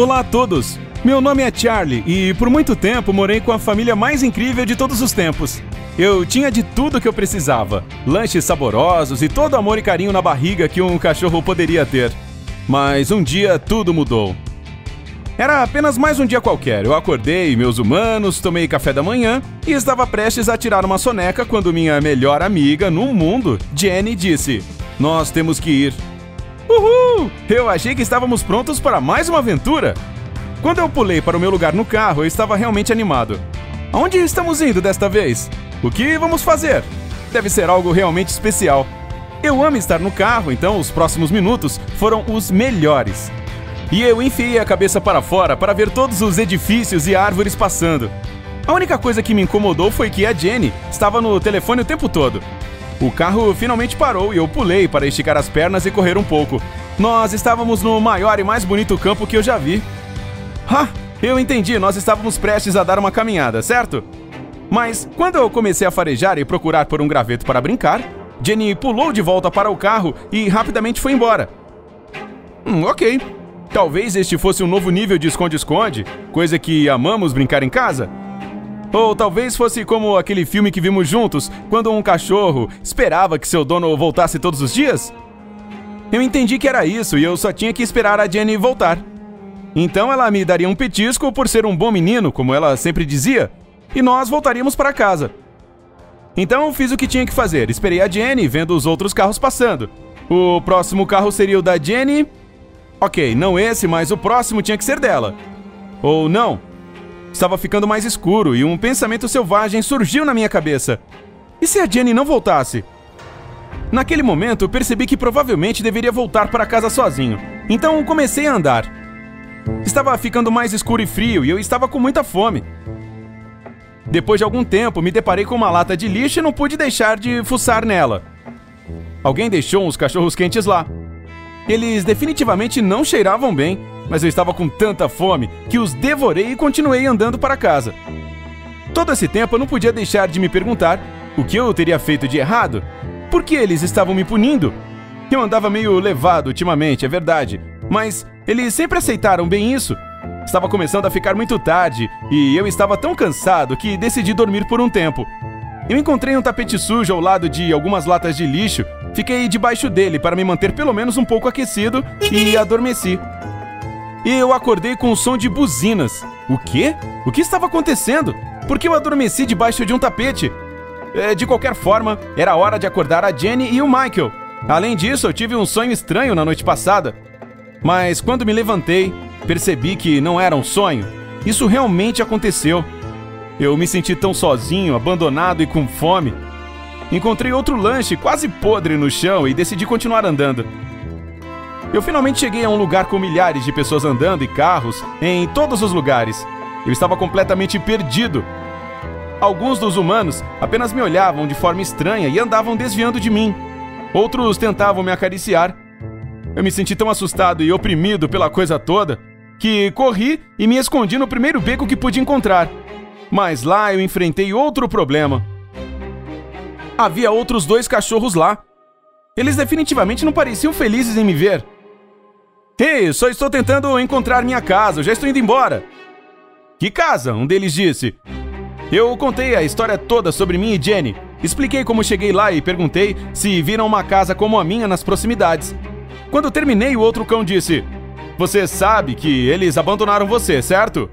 Olá a todos! Meu nome é Charlie e por muito tempo morei com a família mais incrível de todos os tempos. Eu tinha de tudo que eu precisava: lanches saborosos e todo amor e carinho na barriga que um cachorro poderia ter. Mas um dia tudo mudou. Era apenas mais um dia qualquer. Eu acordei, meus humanos, tomei café da manhã e estava prestes a tirar uma soneca quando minha melhor amiga no mundo, Jenny, disse: Nós temos que ir. Uhul! Eu achei que estávamos prontos para mais uma aventura. Quando eu pulei para o meu lugar no carro, eu estava realmente animado. Aonde estamos indo desta vez? O que vamos fazer? Deve ser algo realmente especial. Eu amo estar no carro, então os próximos minutos foram os melhores. E eu enfiei a cabeça para fora para ver todos os edifícios e árvores passando. A única coisa que me incomodou foi que a Jenny estava no telefone o tempo todo. O carro finalmente parou e eu pulei para esticar as pernas e correr um pouco. Nós estávamos no maior e mais bonito campo que eu já vi. Ah, eu entendi, nós estávamos prestes a dar uma caminhada, certo? Mas quando eu comecei a farejar e procurar por um graveto para brincar, Jenny pulou de volta para o carro e rapidamente foi embora. Hum, ok. Talvez este fosse um novo nível de esconde-esconde, coisa que amamos brincar em casa. Ou talvez fosse como aquele filme que vimos juntos, quando um cachorro esperava que seu dono voltasse todos os dias? Eu entendi que era isso e eu só tinha que esperar a Jenny voltar. Então ela me daria um petisco por ser um bom menino, como ela sempre dizia, e nós voltaríamos para casa. Então fiz o que tinha que fazer, esperei a Jenny vendo os outros carros passando. O próximo carro seria o da Jenny. Ok, não esse, mas o próximo tinha que ser dela. Ou não. Estava ficando mais escuro e um pensamento selvagem surgiu na minha cabeça. E se a Jenny não voltasse? Naquele momento, percebi que provavelmente deveria voltar para casa sozinho. Então comecei a andar. Estava ficando mais escuro e frio e eu estava com muita fome. Depois de algum tempo, me deparei com uma lata de lixo e não pude deixar de fuçar nela. Alguém deixou uns cachorros quentes lá. Eles definitivamente não cheiravam bem, mas eu estava com tanta fome que os devorei e continuei andando para casa. Todo esse tempo eu não podia deixar de me perguntar o que eu teria feito de errado. Por que eles estavam me punindo? Eu andava meio levado ultimamente, é verdade, mas eles sempre aceitaram bem isso. Estava começando a ficar muito tarde e eu estava tão cansado que decidi dormir por um tempo. Eu encontrei um tapete sujo ao lado de algumas latas de lixo, fiquei debaixo dele para me manter pelo menos um pouco aquecido e adormeci. E eu acordei com o som de buzinas. O quê? O que estava acontecendo? Por que eu adormeci debaixo de um tapete? É, de qualquer forma, era hora de acordar a Jenny e o Michael. Além disso, eu tive um sonho estranho na noite passada. Mas quando me levantei, percebi que não era um sonho. Isso realmente aconteceu. Eu me senti tão sozinho, abandonado e com fome. Encontrei outro lanche quase podre no chão e decidi continuar andando. Eu finalmente cheguei a um lugar com milhares de pessoas andando e carros em todos os lugares. Eu estava completamente perdido. Alguns dos humanos apenas me olhavam de forma estranha e andavam desviando de mim. Outros tentavam me acariciar eu me senti tão assustado e oprimido pela coisa toda que corri e me escondi no primeiro beco que pude encontrar. Mas lá eu enfrentei outro problema. Havia outros dois cachorros lá. Eles definitivamente não pareciam felizes em me ver. Ei, só estou tentando encontrar minha casa, eu já estou indo embora. Que casa? Um deles disse. Eu contei a história toda sobre mim e Jenny. Expliquei como cheguei lá e perguntei se viram uma casa como a minha nas proximidades. Quando terminei, o outro cão disse: Você sabe que eles abandonaram você, certo?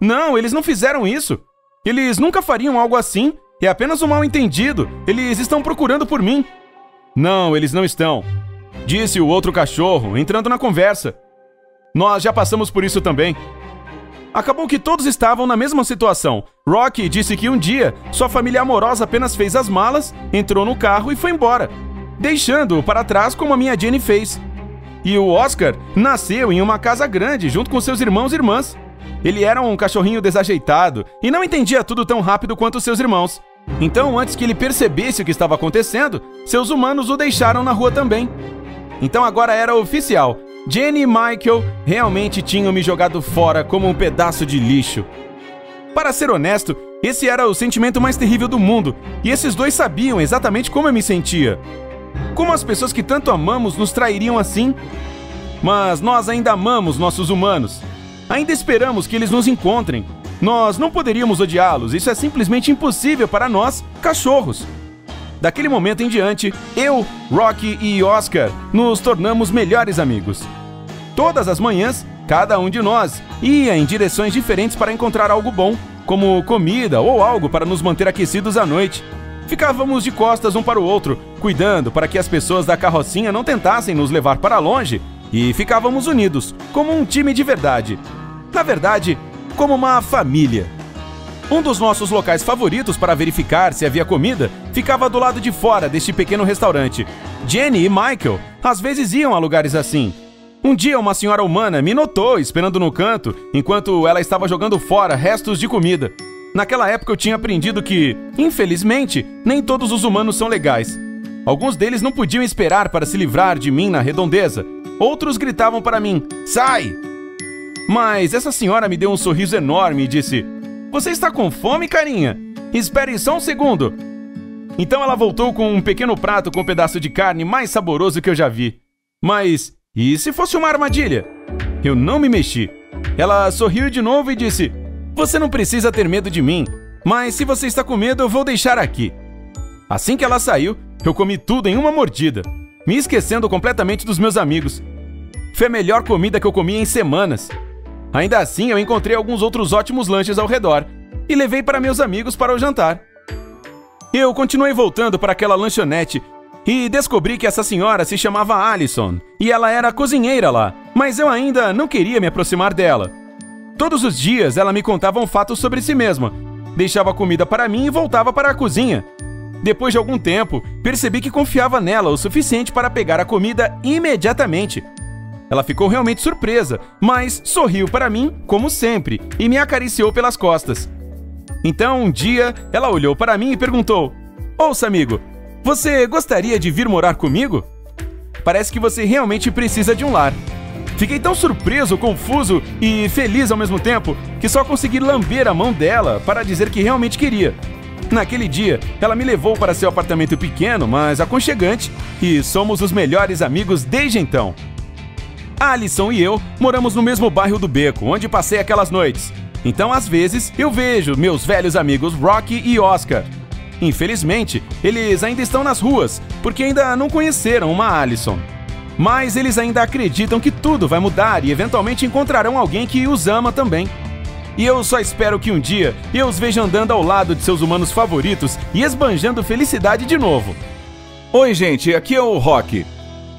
Não, eles não fizeram isso. Eles nunca fariam algo assim. É apenas um mal-entendido. Eles estão procurando por mim. Não, eles não estão. Disse o outro cachorro, entrando na conversa. Nós já passamos por isso também. Acabou que todos estavam na mesma situação. Rocky disse que um dia sua família amorosa apenas fez as malas, entrou no carro e foi embora deixando-o para trás como a minha Jenny fez. E o Oscar nasceu em uma casa grande junto com seus irmãos e irmãs. Ele era um cachorrinho desajeitado e não entendia tudo tão rápido quanto seus irmãos. Então, antes que ele percebesse o que estava acontecendo, seus humanos o deixaram na rua também. Então agora era oficial. Jenny e Michael realmente tinham me jogado fora como um pedaço de lixo. Para ser honesto, esse era o sentimento mais terrível do mundo, e esses dois sabiam exatamente como eu me sentia. Como as pessoas que tanto amamos nos trairiam assim? Mas nós ainda amamos nossos humanos. Ainda esperamos que eles nos encontrem. Nós não poderíamos odiá-los, isso é simplesmente impossível para nós, cachorros. Daquele momento em diante, eu, Rocky e Oscar nos tornamos melhores amigos. Todas as manhãs, cada um de nós ia em direções diferentes para encontrar algo bom, como comida ou algo para nos manter aquecidos à noite. Ficávamos de costas um para o outro, cuidando para que as pessoas da carrocinha não tentassem nos levar para longe, e ficávamos unidos, como um time de verdade. Na verdade, como uma família. Um dos nossos locais favoritos para verificar se havia comida ficava do lado de fora deste pequeno restaurante. Jenny e Michael às vezes iam a lugares assim. Um dia, uma senhora humana me notou esperando no canto enquanto ela estava jogando fora restos de comida. Naquela época eu tinha aprendido que, infelizmente, nem todos os humanos são legais. Alguns deles não podiam esperar para se livrar de mim na redondeza. Outros gritavam para mim: Sai! Mas essa senhora me deu um sorriso enorme e disse: Você está com fome, carinha? Espere só um segundo. Então ela voltou com um pequeno prato com um pedaço de carne mais saboroso que eu já vi. Mas e se fosse uma armadilha? Eu não me mexi. Ela sorriu de novo e disse: você não precisa ter medo de mim, mas se você está com medo, eu vou deixar aqui. Assim que ela saiu, eu comi tudo em uma mordida, me esquecendo completamente dos meus amigos. Foi a melhor comida que eu comi em semanas. Ainda assim, eu encontrei alguns outros ótimos lanches ao redor e levei para meus amigos para o jantar. Eu continuei voltando para aquela lanchonete e descobri que essa senhora se chamava Alison e ela era cozinheira lá, mas eu ainda não queria me aproximar dela. Todos os dias ela me contava um fato sobre si mesma, deixava comida para mim e voltava para a cozinha. Depois de algum tempo, percebi que confiava nela o suficiente para pegar a comida imediatamente. Ela ficou realmente surpresa, mas sorriu para mim, como sempre, e me acariciou pelas costas. Então, um dia, ela olhou para mim e perguntou: Ouça, amigo, você gostaria de vir morar comigo? Parece que você realmente precisa de um lar. Fiquei tão surpreso, confuso e feliz ao mesmo tempo que só consegui lamber a mão dela para dizer que realmente queria. Naquele dia, ela me levou para seu apartamento pequeno, mas aconchegante, e somos os melhores amigos desde então. Alison e eu moramos no mesmo bairro do Beco, onde passei aquelas noites. Então, às vezes, eu vejo meus velhos amigos Rocky e Oscar. Infelizmente, eles ainda estão nas ruas, porque ainda não conheceram uma Alison. Mas eles ainda acreditam que tudo vai mudar e eventualmente encontrarão alguém que os ama também. E eu só espero que um dia eu os veja andando ao lado de seus humanos favoritos e esbanjando felicidade de novo. Oi, gente, aqui é o Rock.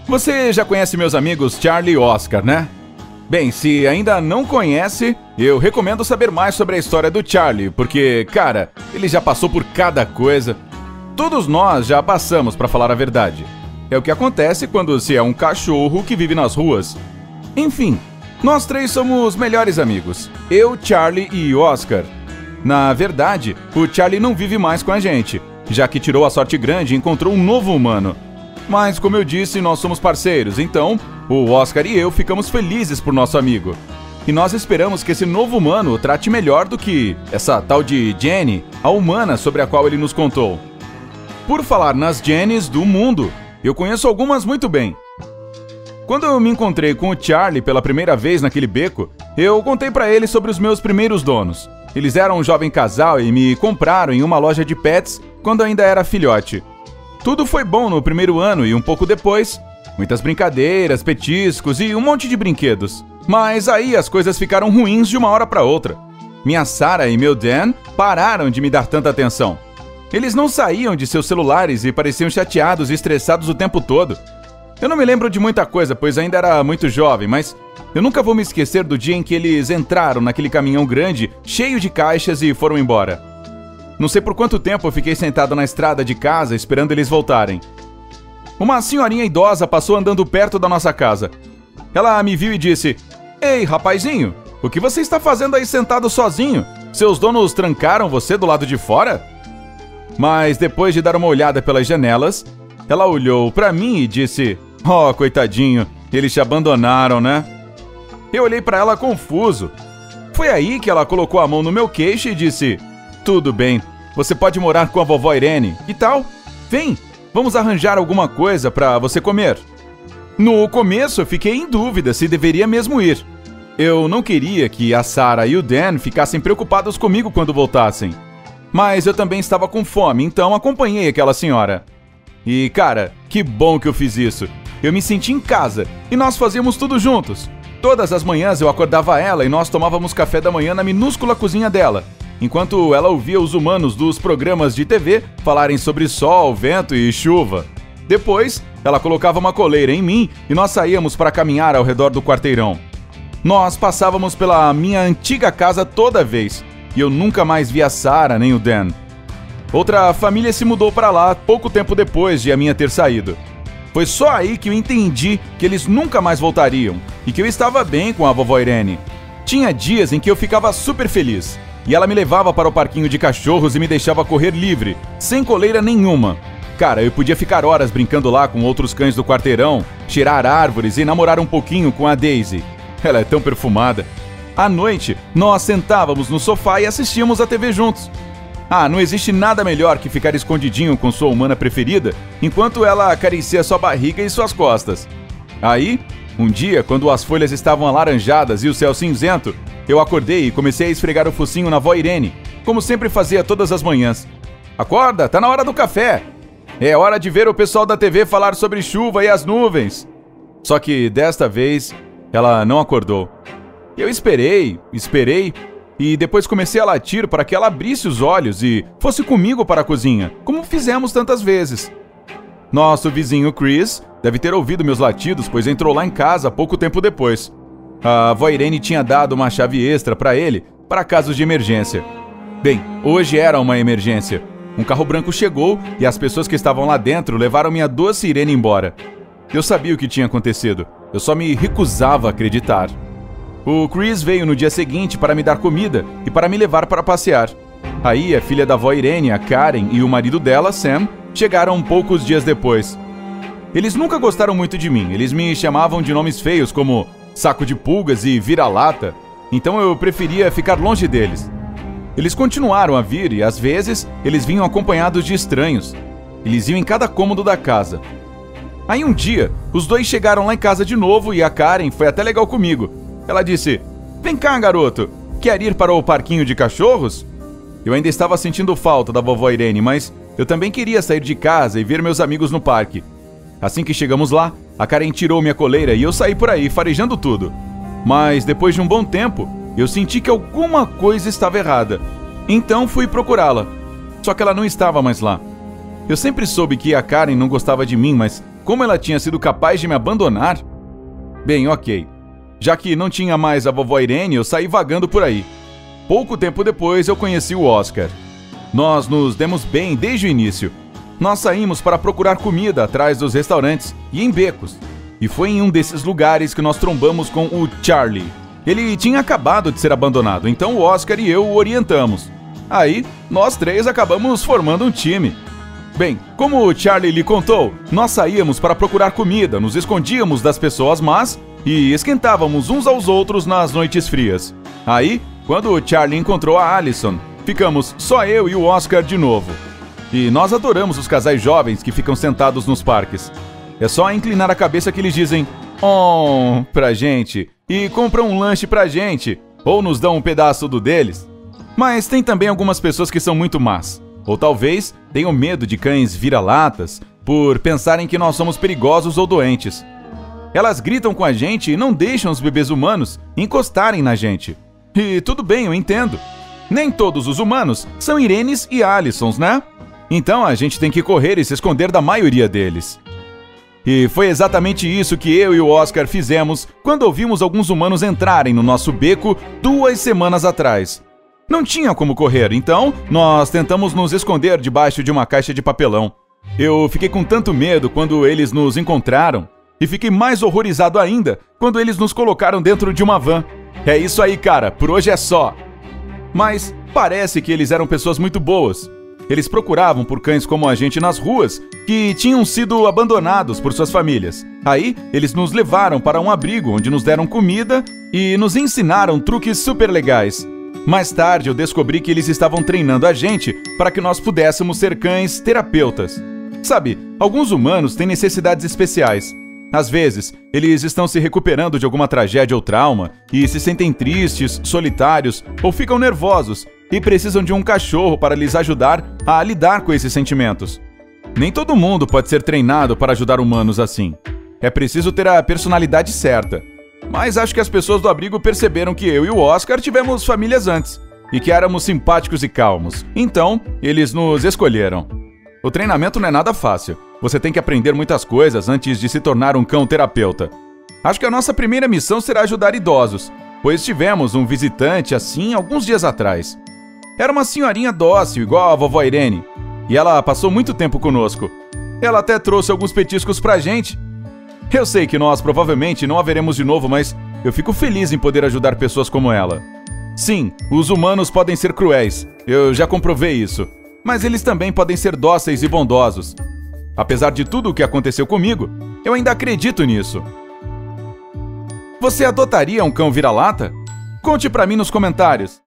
Você já conhece meus amigos Charlie e Oscar, né? Bem, se ainda não conhece, eu recomendo saber mais sobre a história do Charlie, porque, cara, ele já passou por cada coisa. Todos nós já passamos, para falar a verdade. É o que acontece quando se é um cachorro que vive nas ruas. Enfim, nós três somos melhores amigos. Eu, Charlie e Oscar. Na verdade, o Charlie não vive mais com a gente, já que tirou a sorte grande e encontrou um novo humano. Mas, como eu disse, nós somos parceiros, então o Oscar e eu ficamos felizes por nosso amigo. E nós esperamos que esse novo humano o trate melhor do que essa tal de Jenny, a humana sobre a qual ele nos contou. Por falar nas Jennys do mundo, eu conheço algumas muito bem. Quando eu me encontrei com o Charlie pela primeira vez naquele beco, eu contei para ele sobre os meus primeiros donos. Eles eram um jovem casal e me compraram em uma loja de pets quando ainda era filhote. Tudo foi bom no primeiro ano e um pouco depois, muitas brincadeiras, petiscos e um monte de brinquedos. Mas aí as coisas ficaram ruins de uma hora para outra. Minha Sarah e meu Dan pararam de me dar tanta atenção. Eles não saíam de seus celulares e pareciam chateados e estressados o tempo todo. Eu não me lembro de muita coisa, pois ainda era muito jovem, mas eu nunca vou me esquecer do dia em que eles entraram naquele caminhão grande, cheio de caixas e foram embora. Não sei por quanto tempo eu fiquei sentado na estrada de casa esperando eles voltarem. Uma senhorinha idosa passou andando perto da nossa casa. Ela me viu e disse: Ei, rapazinho, o que você está fazendo aí sentado sozinho? Seus donos trancaram você do lado de fora? Mas depois de dar uma olhada pelas janelas, ela olhou para mim e disse: Oh, coitadinho, eles te abandonaram, né? Eu olhei para ela confuso. Foi aí que ela colocou a mão no meu queixo e disse: Tudo bem, você pode morar com a vovó Irene. Que tal? Vem, vamos arranjar alguma coisa para você comer. No começo eu fiquei em dúvida se deveria mesmo ir. Eu não queria que a Sarah e o Dan ficassem preocupados comigo quando voltassem. Mas eu também estava com fome, então acompanhei aquela senhora. E, cara, que bom que eu fiz isso. Eu me senti em casa e nós fazíamos tudo juntos. Todas as manhãs eu acordava ela e nós tomávamos café da manhã na minúscula cozinha dela, enquanto ela ouvia os humanos dos programas de TV falarem sobre sol, vento e chuva. Depois, ela colocava uma coleira em mim e nós saíamos para caminhar ao redor do quarteirão. Nós passávamos pela minha antiga casa toda vez e eu nunca mais vi a Sarah nem o Dan. Outra família se mudou para lá pouco tempo depois de a minha ter saído. Foi só aí que eu entendi que eles nunca mais voltariam e que eu estava bem com a vovó Irene. Tinha dias em que eu ficava super feliz e ela me levava para o parquinho de cachorros e me deixava correr livre, sem coleira nenhuma. Cara, eu podia ficar horas brincando lá com outros cães do quarteirão, tirar árvores e namorar um pouquinho com a Daisy. Ela é tão perfumada. À noite, nós sentávamos no sofá e assistíamos a TV juntos. Ah, não existe nada melhor que ficar escondidinho com sua humana preferida enquanto ela acaricia sua barriga e suas costas. Aí, um dia, quando as folhas estavam alaranjadas e o céu cinzento, eu acordei e comecei a esfregar o focinho na avó Irene, como sempre fazia todas as manhãs. Acorda, tá na hora do café! É hora de ver o pessoal da TV falar sobre chuva e as nuvens. Só que desta vez ela não acordou. Eu esperei, esperei e depois comecei a latir para que ela abrisse os olhos e fosse comigo para a cozinha, como fizemos tantas vezes. Nosso vizinho Chris deve ter ouvido meus latidos, pois entrou lá em casa pouco tempo depois. A avó Irene tinha dado uma chave extra para ele para casos de emergência. Bem, hoje era uma emergência. Um carro branco chegou e as pessoas que estavam lá dentro levaram minha doce Irene embora. Eu sabia o que tinha acontecido, eu só me recusava a acreditar. O Chris veio no dia seguinte para me dar comida e para me levar para passear. Aí a filha da avó Irene, a Karen, e o marido dela, Sam, chegaram poucos dias depois. Eles nunca gostaram muito de mim, eles me chamavam de nomes feios como saco de pulgas e vira-lata, então eu preferia ficar longe deles. Eles continuaram a vir e, às vezes, eles vinham acompanhados de estranhos. Eles iam em cada cômodo da casa. Aí um dia, os dois chegaram lá em casa de novo e a Karen foi até legal comigo ela disse: Vem cá, garoto, quer ir para o parquinho de cachorros? Eu ainda estava sentindo falta da vovó Irene, mas eu também queria sair de casa e ver meus amigos no parque. Assim que chegamos lá, a Karen tirou minha coleira e eu saí por aí, farejando tudo. Mas depois de um bom tempo, eu senti que alguma coisa estava errada. Então fui procurá-la. Só que ela não estava mais lá. Eu sempre soube que a Karen não gostava de mim, mas como ela tinha sido capaz de me abandonar? Bem, ok. Já que não tinha mais a vovó Irene, eu saí vagando por aí. Pouco tempo depois eu conheci o Oscar. Nós nos demos bem desde o início. Nós saímos para procurar comida atrás dos restaurantes e em becos. E foi em um desses lugares que nós trombamos com o Charlie. Ele tinha acabado de ser abandonado, então o Oscar e eu o orientamos. Aí, nós três acabamos formando um time. Bem, como o Charlie lhe contou, nós saíamos para procurar comida, nos escondíamos das pessoas mas e esquentávamos uns aos outros nas noites frias. Aí, quando o Charlie encontrou a Allison, ficamos só eu e o Oscar de novo. E nós adoramos os casais jovens que ficam sentados nos parques. É só inclinar a cabeça que eles dizem "Oh" pra gente e compram um lanche pra gente ou nos dão um pedaço do deles. Mas tem também algumas pessoas que são muito más, ou talvez tenham medo de cães vira-latas por pensarem que nós somos perigosos ou doentes. Elas gritam com a gente e não deixam os bebês humanos encostarem na gente. E tudo bem, eu entendo. Nem todos os humanos são Irenes e Alisons, né? Então a gente tem que correr e se esconder da maioria deles. E foi exatamente isso que eu e o Oscar fizemos quando ouvimos alguns humanos entrarem no nosso beco duas semanas atrás. Não tinha como correr, então nós tentamos nos esconder debaixo de uma caixa de papelão. Eu fiquei com tanto medo quando eles nos encontraram e fiquei mais horrorizado ainda quando eles nos colocaram dentro de uma van. É isso aí, cara, por hoje é só. Mas parece que eles eram pessoas muito boas. Eles procuravam por cães como a gente nas ruas que tinham sido abandonados por suas famílias. Aí, eles nos levaram para um abrigo onde nos deram comida e nos ensinaram truques super legais. Mais tarde, eu descobri que eles estavam treinando a gente para que nós pudéssemos ser cães terapeutas. Sabe, alguns humanos têm necessidades especiais Às vezes, eles estão se recuperando de alguma tragédia ou trauma e se sentem tristes, solitários ou ficam nervosos e precisam de um cachorro para lhes ajudar a lidar com esses sentimentos. Nem todo mundo pode ser treinado para ajudar humanos assim. É preciso ter a personalidade certa. Mas acho que as pessoas do abrigo perceberam que eu e o Oscar tivemos famílias antes e que éramos simpáticos e calmos. Então, eles nos escolheram. O treinamento não é nada fácil. Você tem que aprender muitas coisas antes de se tornar um cão terapeuta. Acho que a nossa primeira missão será ajudar idosos, pois tivemos um visitante assim alguns dias atrás. Era uma senhorinha dócil, igual a vovó Irene, e ela passou muito tempo conosco. Ela até trouxe alguns petiscos pra gente. Eu sei que nós provavelmente não haveremos de novo, mas eu fico feliz em poder ajudar pessoas como ela. Sim, os humanos podem ser cruéis, eu já comprovei isso. Mas eles também podem ser dóceis e bondosos. Apesar de tudo o que aconteceu comigo, eu ainda acredito nisso. Você adotaria um cão vira-lata? Conte pra mim nos comentários.